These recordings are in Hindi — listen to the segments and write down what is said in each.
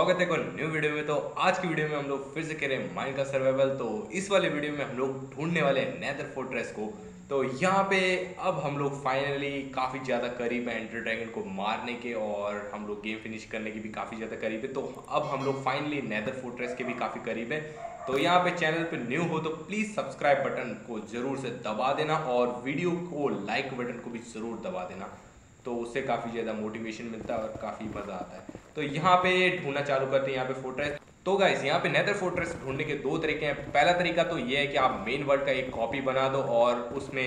स्वागत है एक न्यू वीडियो में। तो आज की वीडियो में हम लोग फिर से कह रहे हैं माइंड का सर्वाइवल तो इस वाले वीडियो में हम लोग ढूँढने वाले हैं नेदर फोर्ट्रेस को। तो यहाँ पे अब हम लोग फाइनली काफ़ी ज़्यादा करीब है एंटर ड्रैगन को मारने के और हम लोग गेम फिनिश करने की भी काफ़ी ज़्यादा करीब है। तो अब हम लोग फाइनली नेदर फोर्ट्रेस के भी काफ़ी करीब है। तो यहाँ पे चैनल पे न्यू हो तो प्लीज़ सब्सक्राइब बटन को ज़रूर से दबा देना और वीडियो को लाइक बटन को भी ज़रूर दबा देना। तो उससे काफ़ी ज़्यादा मोटिवेशन मिलता है और काफ़ी मज़ा आता है। तो यहाँ पे ढूंढना चालू करते हैं, यहाँ पे फोर्ट्रेस तो गाइज़ यहाँ पे नेदर फोर्ट्रेस ढूँढने के दो तरीके हैं। पहला तरीका तो ये है कि आप मेन वर्ल्ड का एक कॉपी बना दो और उसमें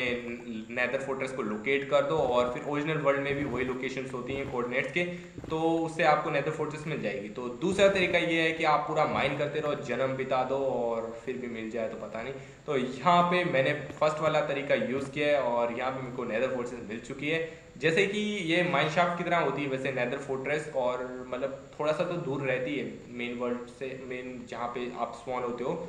नेदर फोर्ट्रेस को लोकेट कर दो और फिर ओरिजिनल वर्ल्ड में भी वही लोकेशंस होती हैं कोऑर्डिनेट्स के तो उससे आपको नेदर फोर्ट्रेस मिल जाएगी। तो दूसरा तरीका ये है कि आप पूरा माइन करते रहो, जन्म बिता दो और फिर भी मिल जाए तो पता नहीं। तो यहाँ पे मैंने फ़र्स्ट वाला तरीका यूज़ किया है और यहाँ पे मेरे को नेदर फोर्ट्रेस मिल चुकी है। जैसे कि ये माइनशाफ्ट की तरह होती है, वैसे नैदर फोर्ट्रेस और मतलब थोड़ा सा तो दूर रहती है मेन वर्ल्ड से मेन जहाँ पे आप स्पॉन होते हो।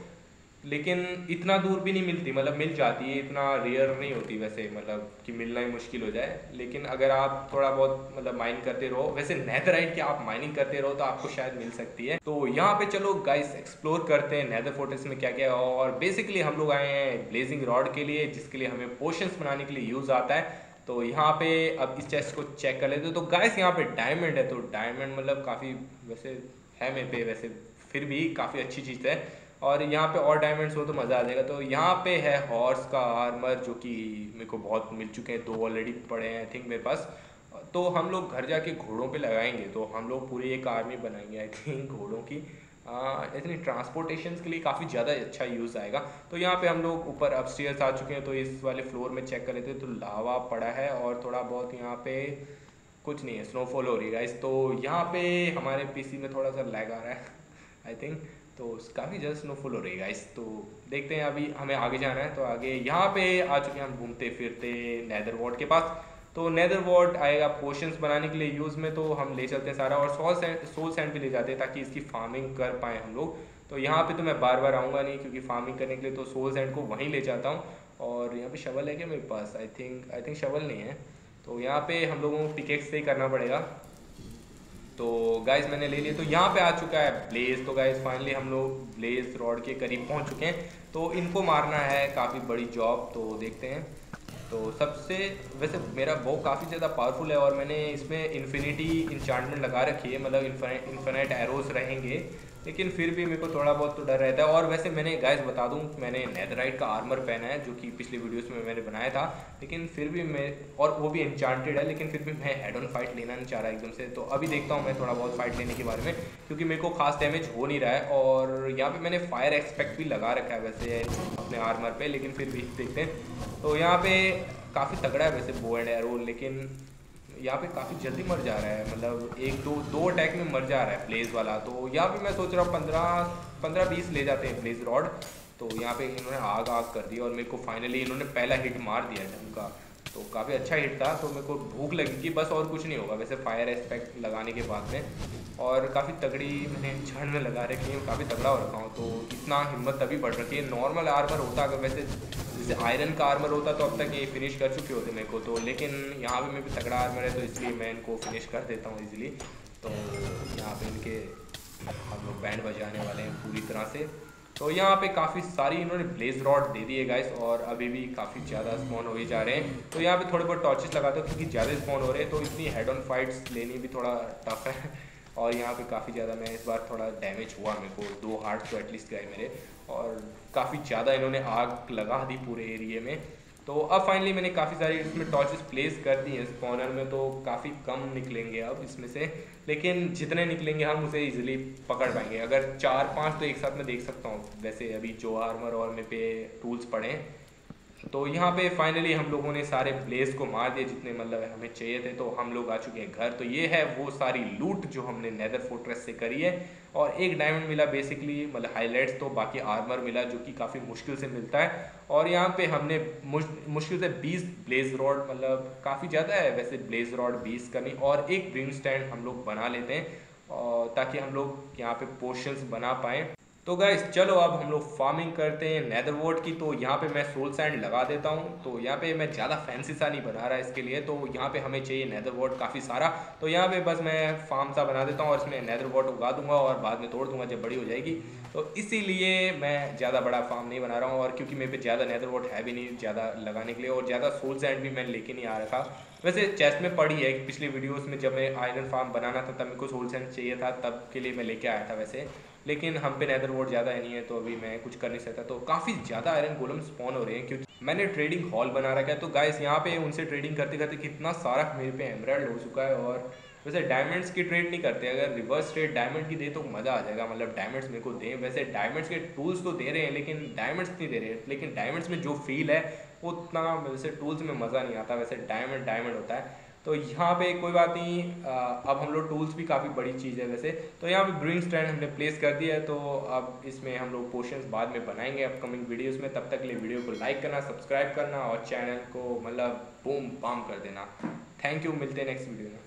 लेकिन इतना दूर भी नहीं मिलती मतलब मिल जाती है, इतना रेयर नहीं होती वैसे मतलब कि मिलना ही मुश्किल हो जाए। लेकिन अगर आप थोड़ा बहुत मतलब माइन करते रहो, वैसे नेदराइट की आप माइनिंग करते रहो तो आपको शायद मिल सकती है। तो यहाँ पे चलो गाइस एक्सप्लोर करते हैं नैदर फोर्ट्रेस में क्या क्या है। और बेसिकली हम लोग आए हैं ब्लेजिंग रॉड के लिए, जिसके लिए हमें पोशंस बनाने के लिए यूज़ आता है। तो यहाँ पे अब इस चेस्ट को चेक कर लेते तो गाइस यहाँ पे डायमंड है तो डायमंड मतलब काफ़ी वैसे है मेरे पे, वैसे फिर भी काफ़ी अच्छी चीज़ है। और यहाँ पे और डायमंड्स हो तो मज़ा आ जाएगा। तो यहाँ पे है हॉर्स का आर्मर जो कि मेरे को बहुत मिल चुके हैं। दो ऑलरेडी पड़े हैं आई थिंक मेरे पास। तो हम लोग घर जाके घोड़ों पे लगाएँगे। तो हम लोग पूरी एक आर्मी बनाएँगे आई थिंक घोड़ों की। इतनी ट्रांसपोर्टेशन के लिए काफ़ी ज़्यादा अच्छा यूज़ आएगा। तो यहाँ पे हम लोग ऊपर अपस्टेयर्स आ चुके हैं तो इस वाले फ्लोर में चेक कर लेते हैं तो लावा पड़ा है और थोड़ा बहुत यहाँ पे कुछ नहीं है स्नोफॉल हो रही है गाइस तो यहाँ पे हमारे पीसी में थोड़ा सा लैग आ रहा है आई थिंक तो काफ़ी ज़्यादा स्नोफॉल हो रही है गाइस तो देखते हैं अभी हमें आगे जाना है तो आगे यहाँ पे आ चुके हैं, हम घूमते फिरते नैदर वॉर्ड के पास। तो नेदर वॉट आएगा पोशंस बनाने के लिए यूज़ में तो हम ले चलते हैं सारा और सोल सैंड सोल सैंड भी ले जाते हैं ताकि इसकी फ़ार्मिंग कर पाएँ हम लोग। तो यहाँ पे तो मैं बार बार आऊँगा नहीं, क्योंकि फ़ार्मिंग करने के लिए तो सोल सैंड को वहीं ले जाता हूँ। और यहाँ पे शवल है क्या मेरे पास? I think I think shovel नहीं है। तो यहाँ पे हम लोगों को पिकेक्स से ही करना पड़ेगा। तो गाइज़ मैंने ले लिया। तो यहाँ पे आ चुका है ब्लेज तो गाइज़ फाइनली हम लोग ब्लेज रॉड के करीब पहुँच चुके हैं। तो इनको मारना है, काफ़ी बड़ी जॉब तो देखते हैं। तो सबसे, वैसे मेरा वो काफ़ी ज़्यादा पावरफुल है और मैंने इसमें इन्फिनिटी इंचार्टमेंट लगा रखी है मतलब इन्फिनेट एरोस रहेंगे। लेकिन फिर भी मेरे को थोड़ा बहुत तो डर रहता है। और वैसे मैंने गाइस बता दूँ, मैंने नेदराइट का आर्मर पहना है, जो कि पिछली वीडियोस में मैंने बनाया था। लेकिन फिर भी मैं, और वो भी इंचांटेड है, लेकिन फिर भी मैं हेड ऑन फाइट लेना नहीं चाह रहा एकदम से। तो अभी देखता हूँ मैं थोड़ा बहुत फाइट लेने के बारे में, क्योंकि मेरे को खास डैमेज हो नहीं रहा है। और यहाँ पर मैंने फायर एक्सपेक्ट भी लगा रखा है वैसे अपने आर्मर पर लेकिन फिर भी देखते हैं। तो यहाँ पर काफ़ी तगड़ा है वैसे बो एंड एरो लेकिन यहाँ पे काफ़ी जल्दी मर जा रहा है मतलब एक दो दो अटैक में मर जा रहा है प्लेज वाला। तो यहाँ पे मैं सोच रहा हूँ पंद्रह पंद्रह बीस ले जाते हैं प्लेज रॉड तो यहाँ पे इन्होंने आग आग कर दी और मेरे को फाइनली इन्होंने पहला हिट मार दिया ढंग का। तो काफ़ी अच्छा हिट था तो मेरे को भूख लगेगी बस और कुछ नहीं होगा। वैसे फायर एस्पेक्ट लगाने के बाद में और काफ़ी तगड़ी मैंने झड़ में लगा रखी है, काफ़ी तगड़ा हो रखा हूँ तो इतना हिम्मत तभी बढ़ रखी है। नॉर्मल आर्मर होता, अगर वैसे जैसे आयरन का आर्मर होता तो अब तक ये फिनिश कर चुके होते मेरे को तो लेकिन यहाँ पे मैं भी तगड़ा आर्मर है तो इसलिए मैं इनको फिनिश कर देता हूँ ईजिली तो यहाँ पे इनके हम लोग बैंड बजाने वाले हैं पूरी तरह से। तो यहाँ पे काफ़ी सारी इन्होंने ब्लेज रॉड दे दिए गाइस और अभी भी काफ़ी ज़्यादा स्पॉन हो ही जा रहे हैं। तो यहाँ पे थोड़े बहुत टॉर्चेस लगा दो, क्योंकि ज़्यादा स्पॉन हो रहे हैं तो इतनी हेड ऑन फाइट्स लेनी भी थोड़ा टफ है। और यहाँ पे काफ़ी ज़्यादा मैं इस बार थोड़ा डैमेज हुआ मेरे को, दो हार्ट तो एटलीस्ट गए मेरे। और काफ़ी ज़्यादा इन्होंने आग लगा दी पूरे एरिए में। तो अब फाइनली मैंने काफ़ी सारी इसमें टॉर्चेस प्लेस कर दी हैं स्पॉनर में तो काफ़ी कम निकलेंगे अब इसमें से। लेकिन जितने निकलेंगे हम उसे इजीली पकड़ पाएँगे। अगर चार, पाँच तो एक साथ में देख सकता हूँ। वैसे अभी जो आर्मर और मेरे पे टूल्स पड़े हैं तो यहाँ पे फाइनली हम लोगों ने सारे प्लेस को मार दिए, जितने मतलब हमें चाहिए थे तो हम लोग आ चुके हैं घर। तो ये है वो सारी लूट जो हमने नेदर फोर्ट्रेस से करी है। और एक डायमंड मिला बेसिकली मतलब हाईलाइट्स तो बाकी आर्मर मिला, जो कि काफ़ी मुश्किल से मिलता है। और यहाँ पे हमने मुश्किल से 20 ब्लेज रॉड मतलब काफ़ी ज़्यादा है वैसे ब्लेज रॉड 20 करनी और एक ब्रिंग स्टैंड हम लोग बना लेते हैं और ताकि हम लोग यहाँ पे पोर्शंस बना पाएँ। तो गाइस चलो अब हम लोग फ़ार्मिंग करते हैं नैदर वोट की। तो यहाँ पे मैं सोल सैंड लगा देता हूँ। तो यहाँ पे मैं ज़्यादा फैंसी सा नहीं बना रहा इसके लिए। तो यहाँ पे हमें चाहिए नैदर नैदरवोड काफ़ी सारा। तो यहाँ पे बस मैं फार्म सा बना देता हूँ और इसमें नैदर वोट उगा दूँगा और बाद में तोड़ दूँगा जब बड़ी हो जाएगी। तो इसीलिए मैं ज़्यादा बड़ा फार्म नहीं बना रहा हूँ और क्योंकि मेरे पे ज़्यादा नैदर वोट है भी नहीं ज़्यादा लगाने के लिए और ज़्यादा सोल सैंड भी मैं लेके नहीं आ रहा था। वैसे चेस्ट में पड़ी है, पिछली वीडियोस में जब मैं आयरन फार्म बनाना था तब मेरे को सोल सैंड चाहिए था, तब के लिए मैं लेके आया था वैसे। लेकिन हम पे नैदर वोट ज़्यादा नहीं है तो अभी मैं कुछ कर नहीं सकता। तो काफ़ी ज़्यादा आयरन गोलम स्पॉन हो रहे हैं क्योंकि मैंने ट्रेडिंग हॉल बना रखा है। तो गाइस यहाँ पे उनसे ट्रेडिंग करते करते कितना सारा मेरे पे एमराल्ड हो चुका है और वैसे डायमंड्स की ट्रेड नहीं करते, अगर रिवर्स ट्रेड डायमंड की दे तो मज़ा आ जाएगा। मतलब डायमंड्स मेरे को दें। वैसे डायमंड्स के टूल्स तो दे रहे हैं, लेकिन डायमंड्स नहीं दे रहे हैं। लेकिन डायमंड्स में जो फील है, उतना वैसे टूल्स में मज़ा नहीं आता। वैसे डायमंड डायमंड होता है। तो यहाँ पे कोई बात नहीं अब हम लोग टूल्स भी काफ़ी बड़ी चीज़ है वैसे। तो यहाँ पे ब्रूइंग स्टैंड हमने प्लेस कर दिया है। तो अब इसमें हम लोग पोर्शन बाद में बनाएँगे अपकमिंग वीडियोस में। तब तक के लिए वीडियो को लाइक करना सब्सक्राइब करना और चैनल को मतलब बूम पाम कर देना। थैंक यू मिलते हैं नेक्स्ट वीडियो में।